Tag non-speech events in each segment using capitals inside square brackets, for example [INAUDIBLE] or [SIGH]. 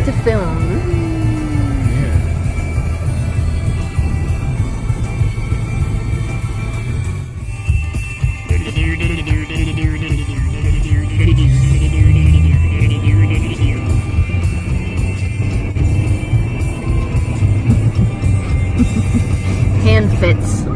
to film. Hand fits.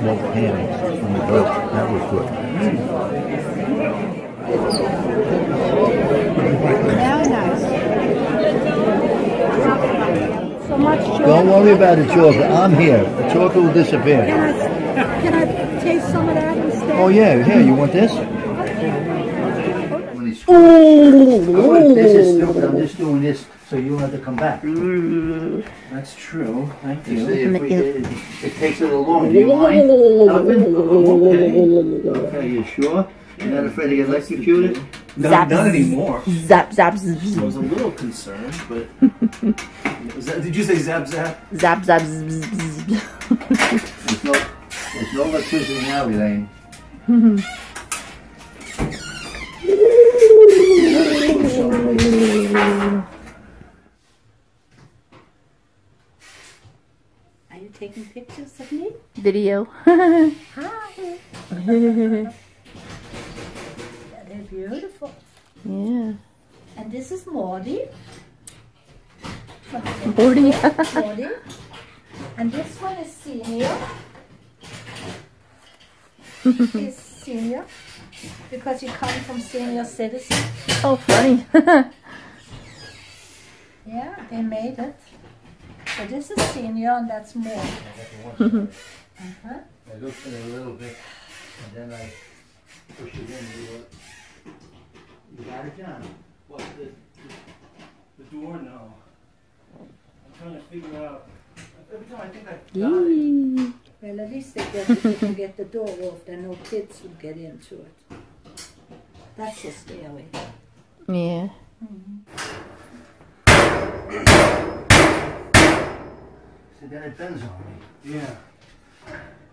Smoked hams on the grill. That was good. Very nice. So much chocolate. Don't worry about the chocolate. I'm here. The chocolate will disappear. Can I, can I taste some of that instead? Oh yeah, here. You want this? When he's- Oh, this is stupid. I'm just doing this so you don't have to come back. Mm-hmm. That's true. Thank You you. see, if we, it, it takes a little longer. Do you mind? Alvin? Okay. Okay, you sure? You're not afraid to get electrocuted? No, Zap. not anymore. Zap, zap, zap, I was a little concerned, but [LAUGHS] was that, did you say zap zap? zap, zap, zap, zap. There's no, there's no electricity now, Elaine. [LAUGHS] Are you taking pictures of me? Video. [LAUGHS] Hi. They're beautiful. yeah. And this is Morty. Morty. Morty. And this one is Senior. [LAUGHS] He's Senior. Because you come from senior citizen. oh, funny. [LAUGHS] Yeah, they made it. So this is Senior and that's Morty. Uh-huh. I looked at it a little bit, and then I push it in. You, uh, you got it, John? What the, the door? No. I'm trying to figure out. Every time I think I got it. Yee. Well, at least they get, they can get the door off. There are no kids who get into it. That's the stairway. yeah. Mm-hmm. See, then it bends on me. Yeah.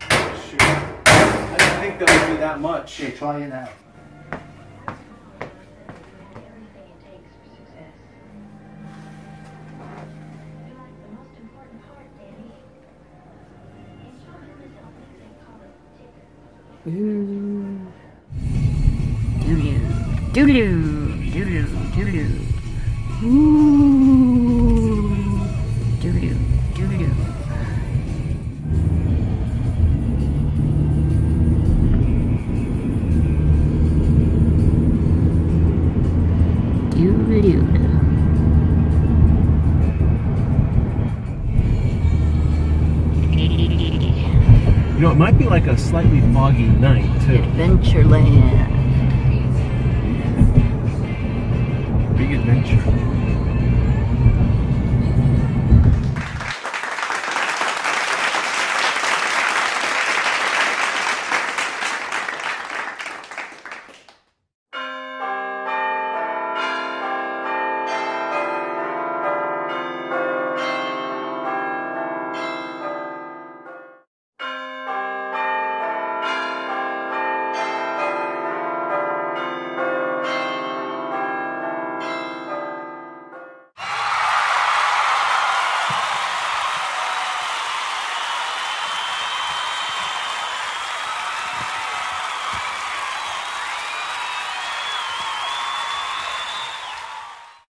Sure. I didn't think that would be that much. Okay, try it out. Ooh. Doodoo. Doodoo. Doodoo. Doodoo. Ooh. Doodoo. Doodoo. Doodoo. You know, it might be like a slightly foggy night too. Adventureland. Big adventure.